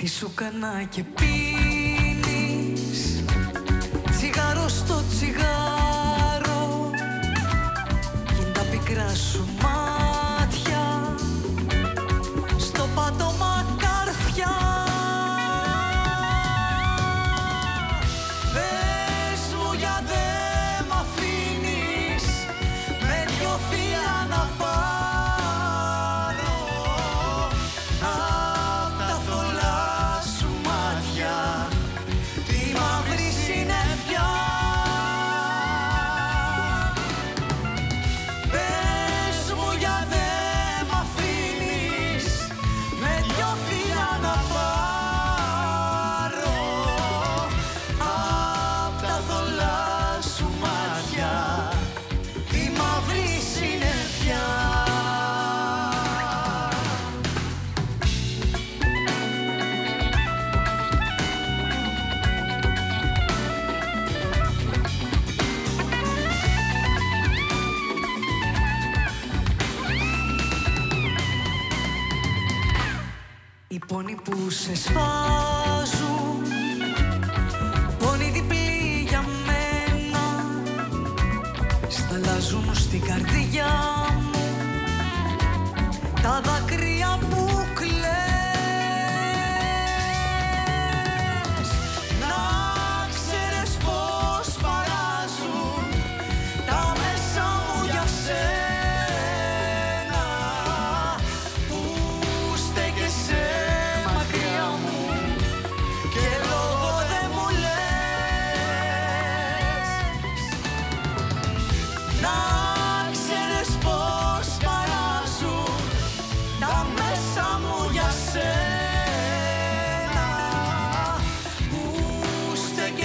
Τι σου κανά και πίνεις; Τσιγάρο στο τσιγάρο. Γίν τα πικρά σου Πόνοι που σε σφάζουν. Πόνοι διπλή για μένα. Σταλάζουν στην καρδιά μου. Τα δάκρυα που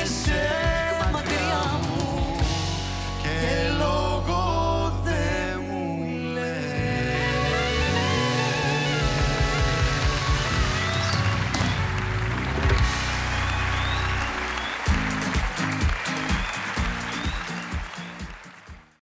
sure.